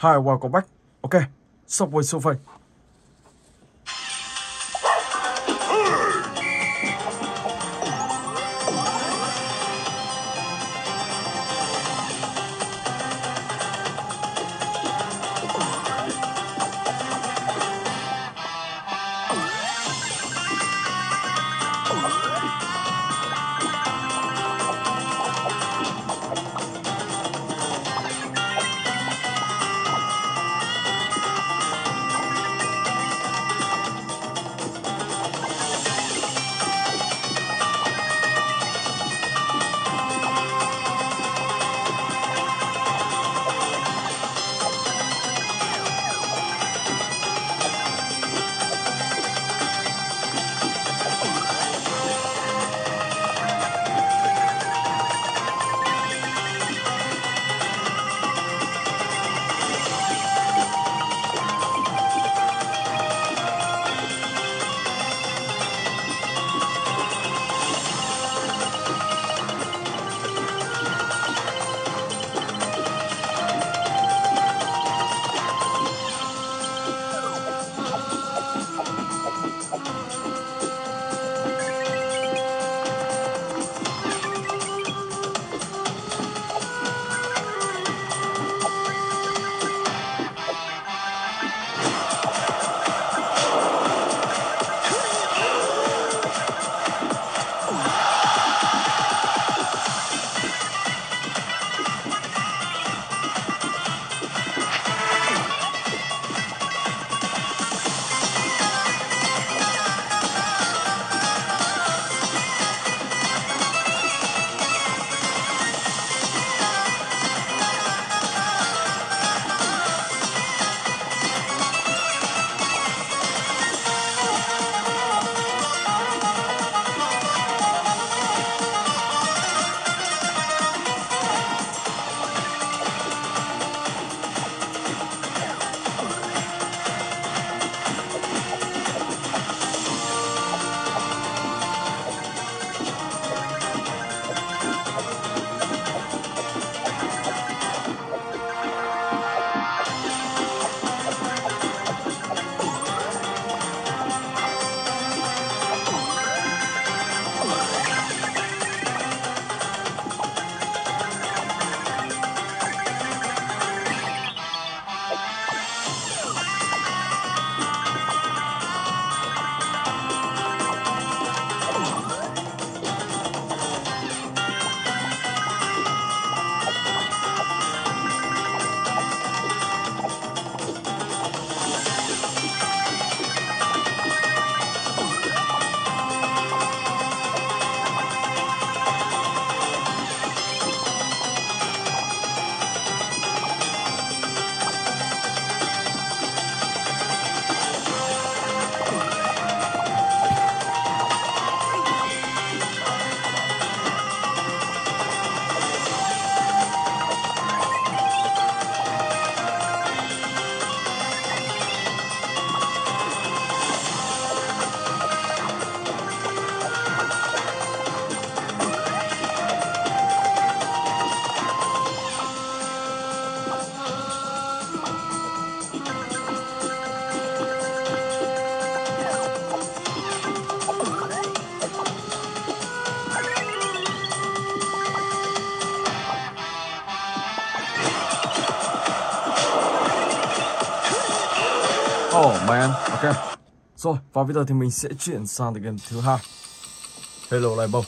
Hi, welcome back. ok, Subway Survey. Sophie. Rồi, và bây giờ thì mình sẽ chuyển sang cái game thứ hai. Hello Live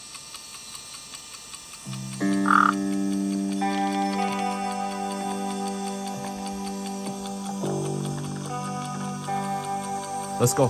Let's go.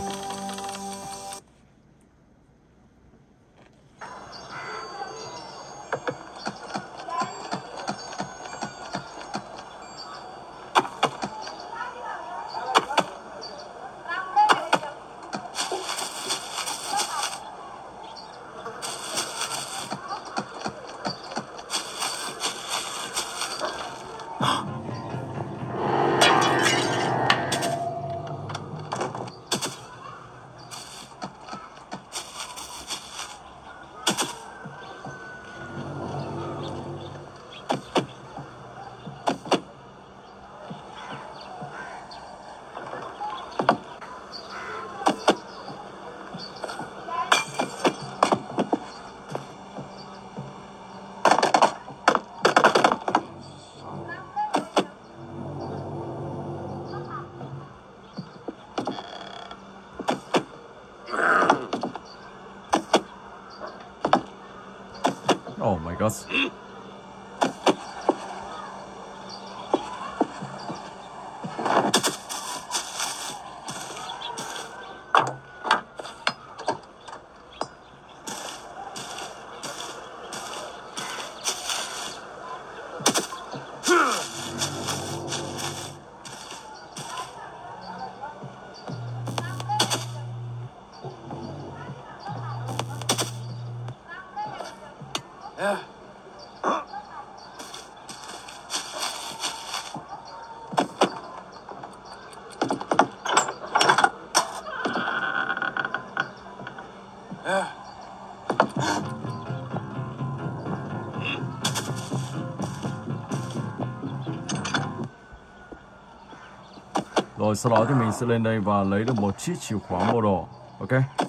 Rồi sau đó thì mình sẽ lên đây và lấy được một chiếc chìa khóa màu đỏ. Ok.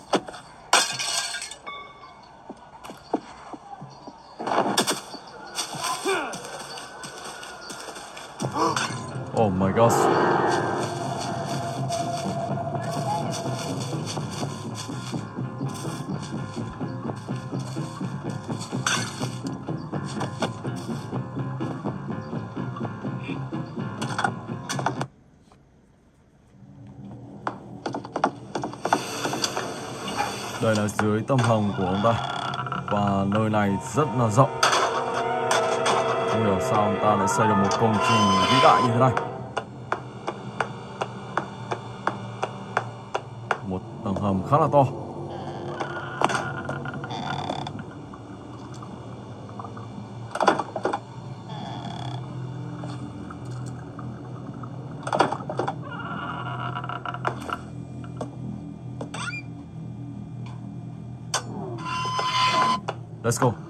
Đây là dưới tâm hồng của ông ta. Và nơi này rất là rộng. Không hiểu sao ông ta lại xây được một công trình vĩ đại như thế này. Một tầng hầm khá là to. Let's go.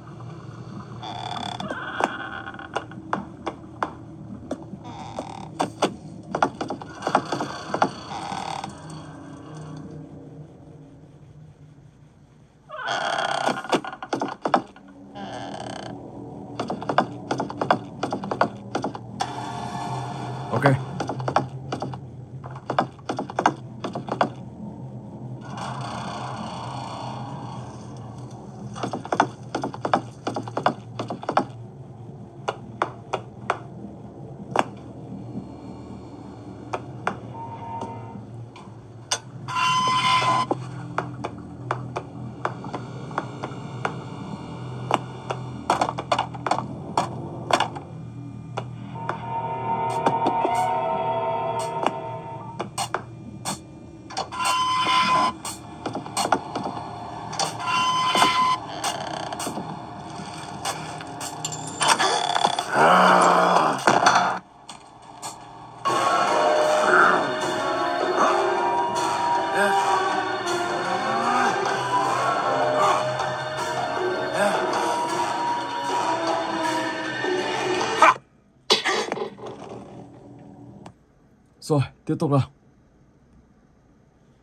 Rồi, tiếp tục nào.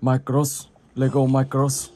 Micros, Lego Micros.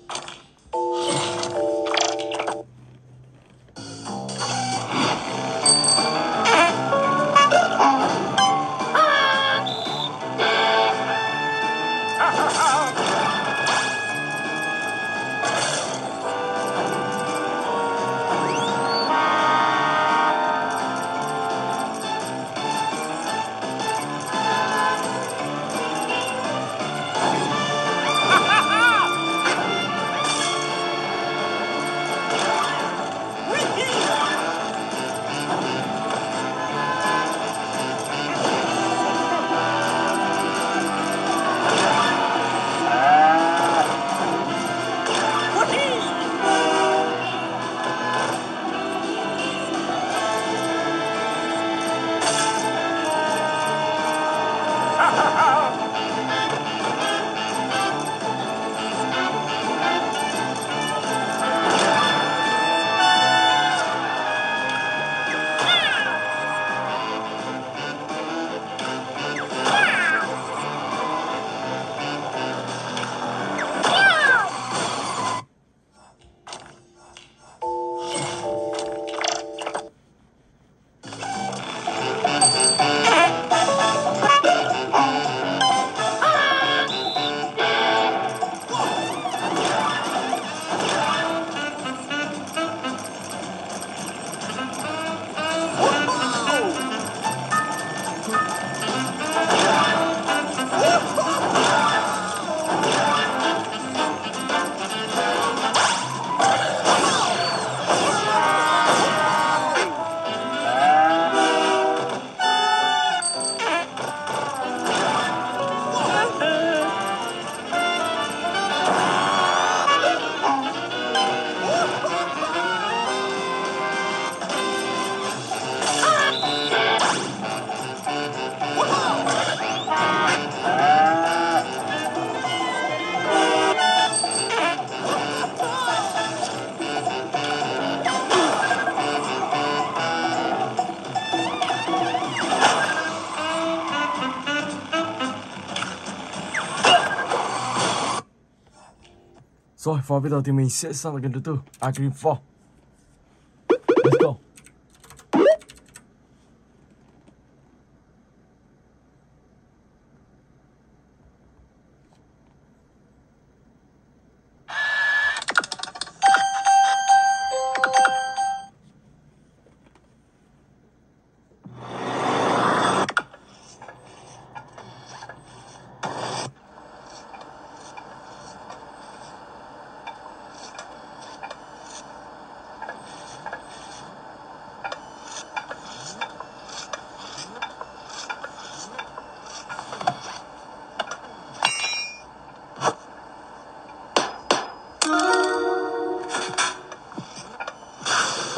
Giờ thì mình sẽ sang lại gần thứ tư Agri 4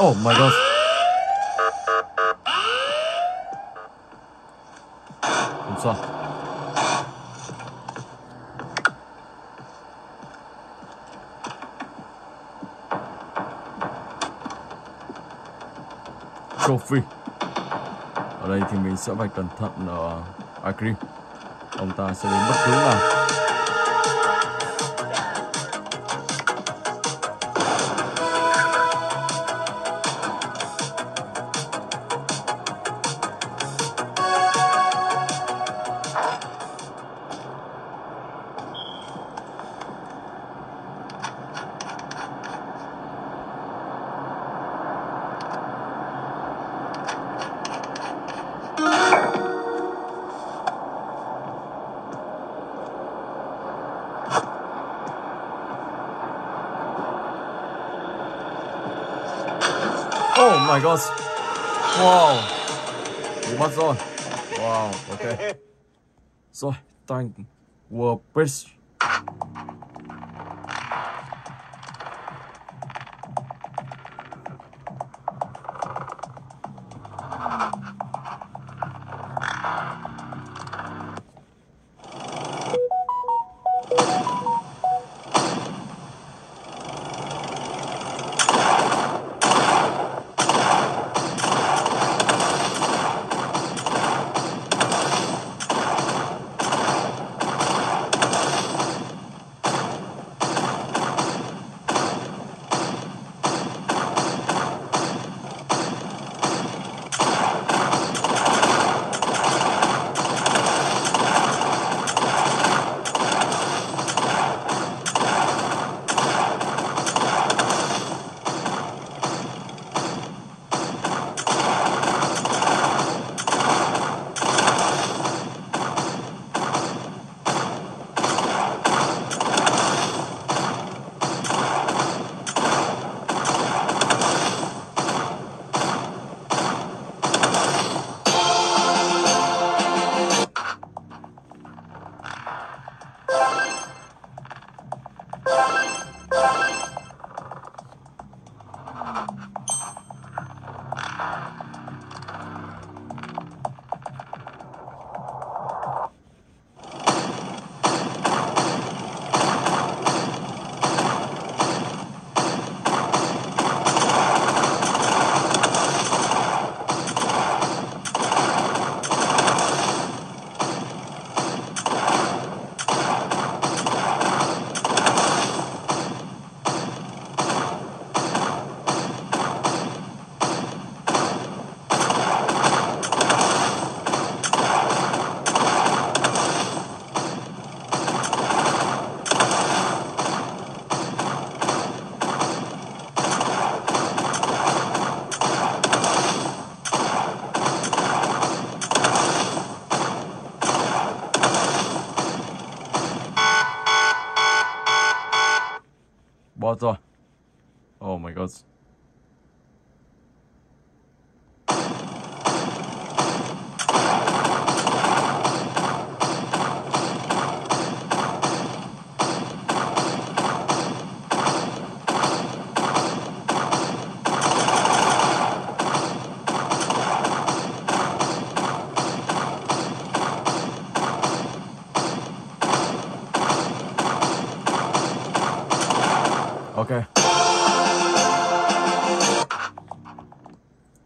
Oh my god. Không sao. Trophy. Ở đây thì mình sẽ phải cẩn thận ở uh, Agri. Ông ta sẽ đến bất cứ nào. My god. Wow. Bị mất rồi. Wow, ok. Rồi, thank WordPress. Bỏ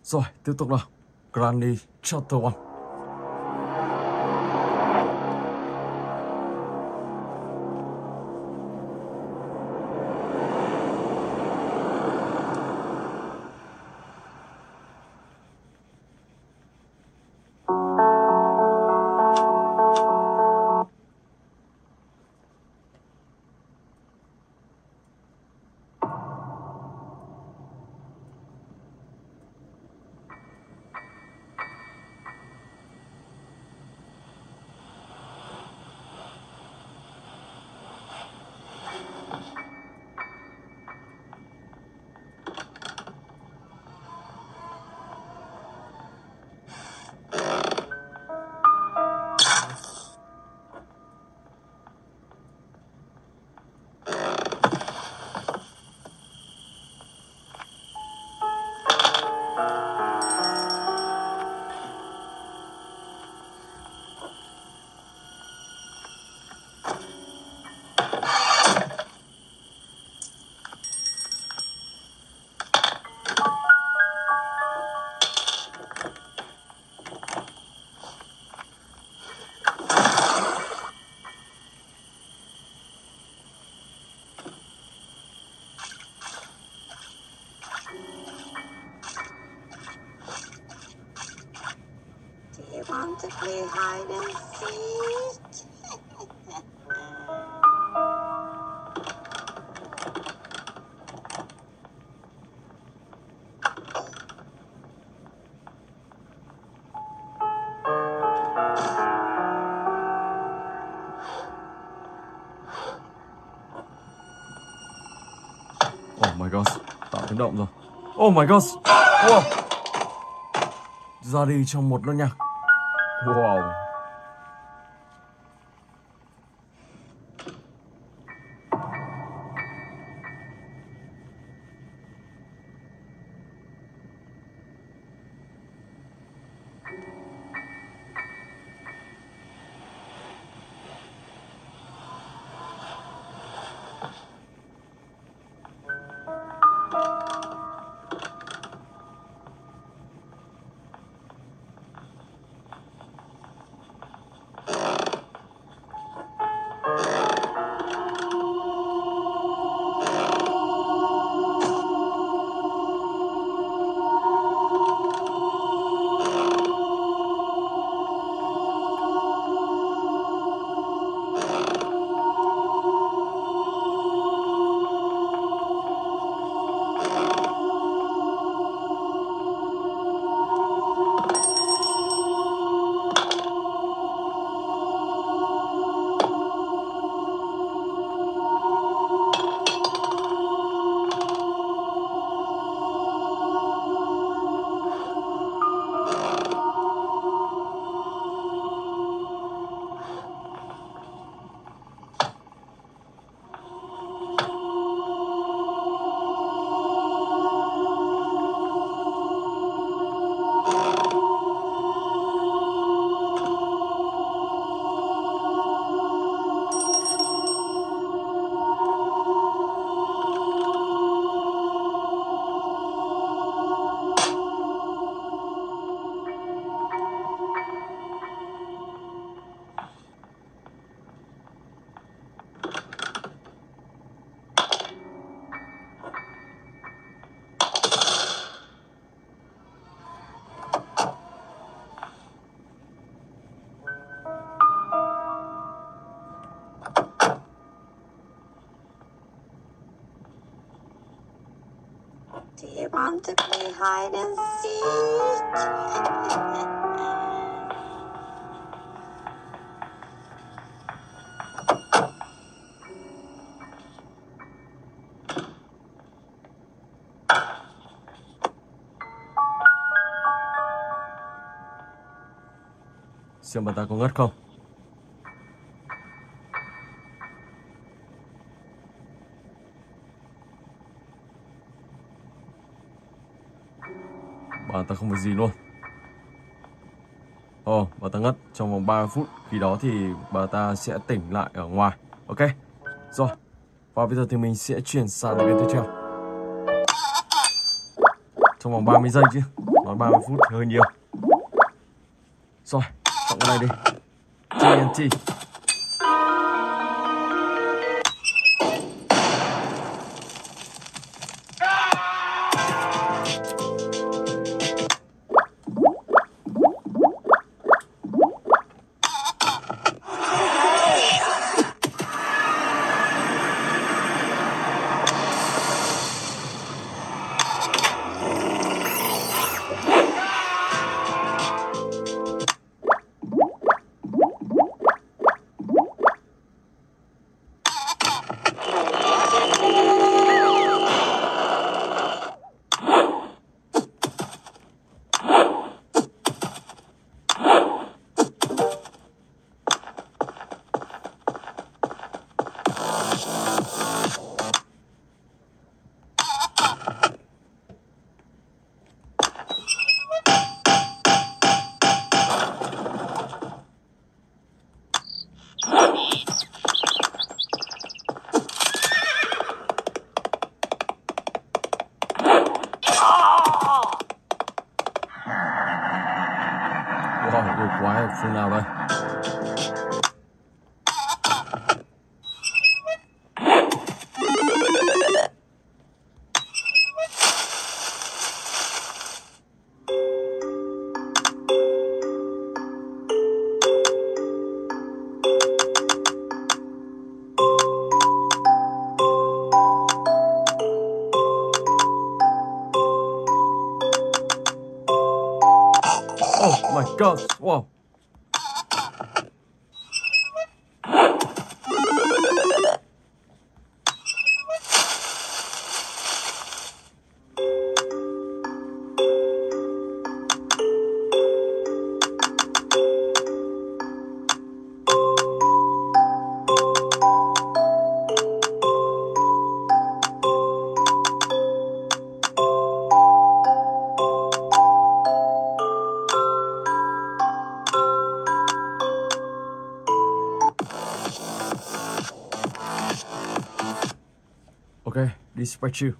Rồi, tiếp tục nào. Granny Chapter 1. Play hide and seek. Oh my god, tạo tiếng động rồi. Oh my god. Wow. Ra đi trong một nốt nhạc. Wow. Do you want to play hide and seek? Xem bà ta có ngất không? Gì luôn. Ồ, bà ta ngất trong vòng 3 phút. Khi đó thì bà ta sẽ tỉnh lại ở ngoài. Ok. Rồi. Và bây giờ thì mình sẽ chuyển sang cái tiếp theo. Trong vòng 30 giây chứ. Nói 30 phút thì hơi nhiều. Rồi, chọn cái này đi. TNT. my god. Whoa. Spreadshoe.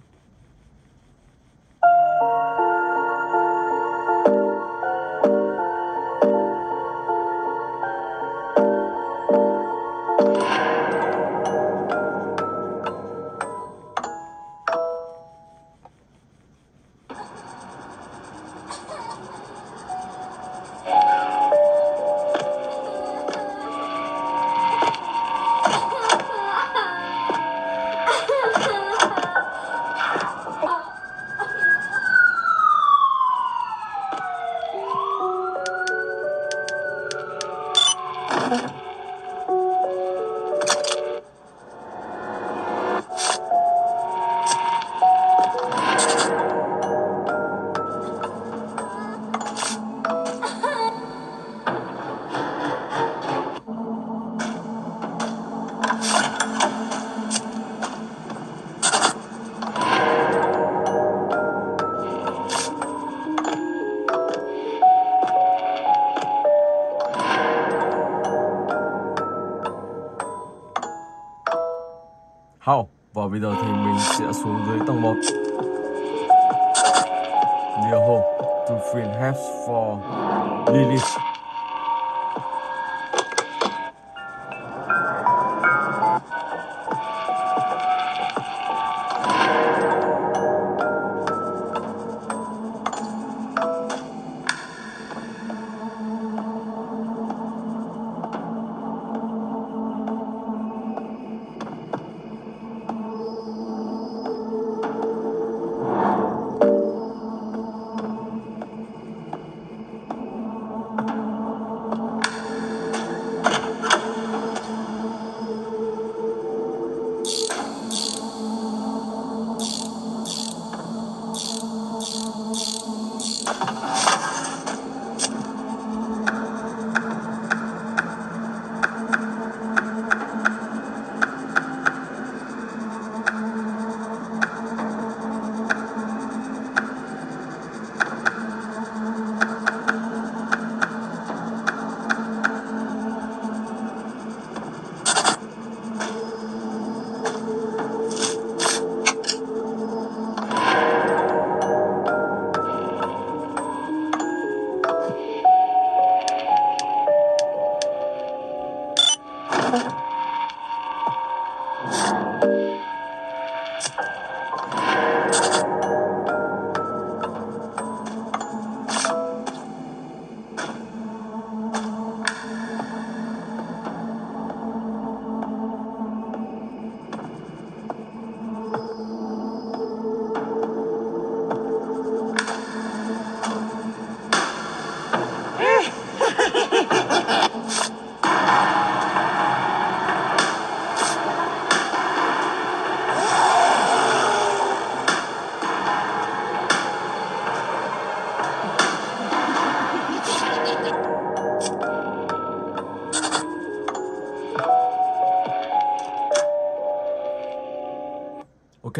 Bây giờ thì mình sẽ xuống dưới tầng 1 Near home to find help for Lily Oh. Ok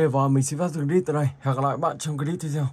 và mình xin phát dừng clip tại đây. Hẹn gặp lại các bạn trong clip tiếp theo.